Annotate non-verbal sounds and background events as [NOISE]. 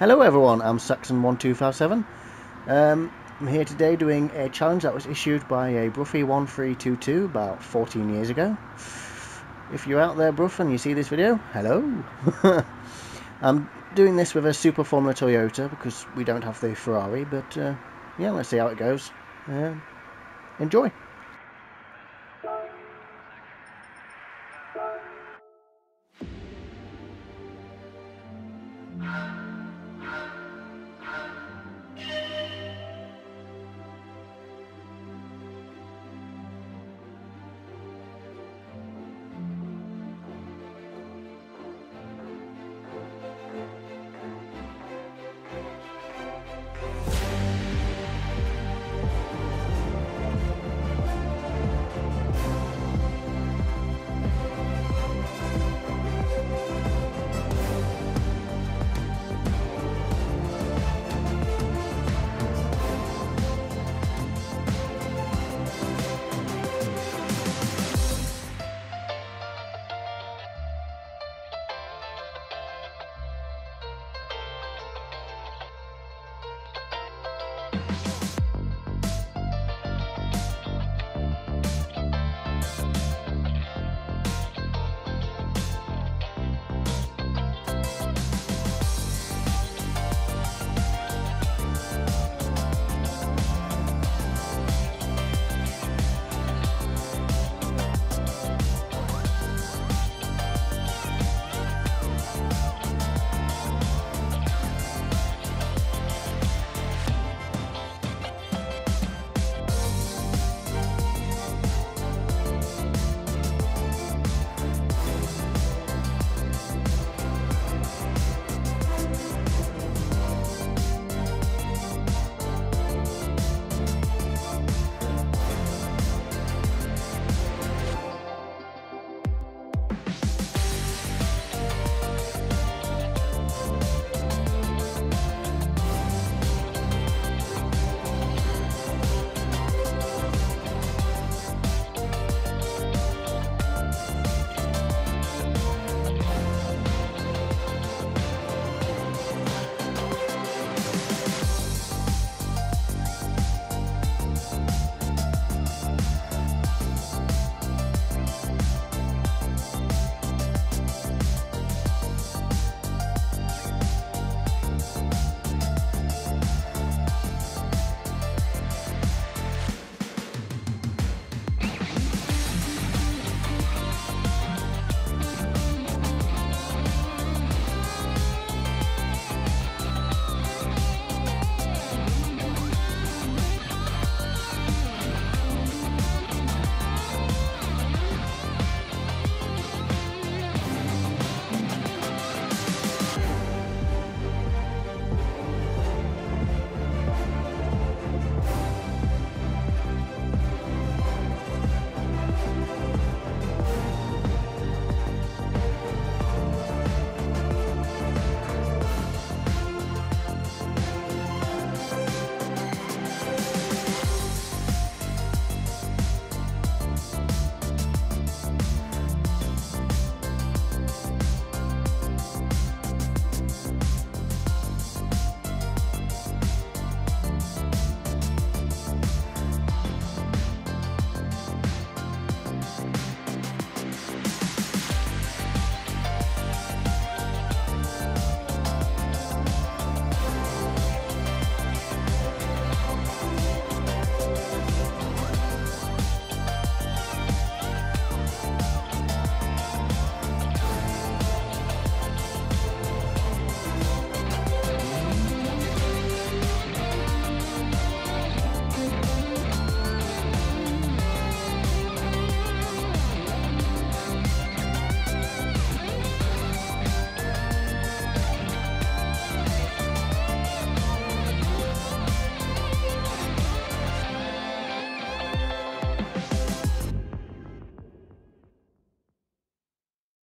Hello everyone, I'm Saxon1257. Um, I'm here today doing a challenge that was issued by a Broughy1322 about 14 years ago. If you're out there, Brough, and you see this video, hello! [LAUGHS] I'm doing this with a Super Formula Toyota because we don't have the Ferrari, but uh, yeah, let's see how it goes. Uh, enjoy!